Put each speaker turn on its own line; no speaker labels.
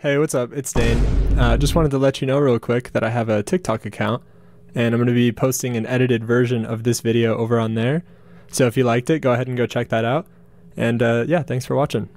Hey, what's up? It's Dane. Uh, just wanted to let you know real quick that I have a TikTok account and I'm going to be posting an edited version of this video over on there. So if you liked it, go ahead and go check that out. And uh, yeah, thanks for watching.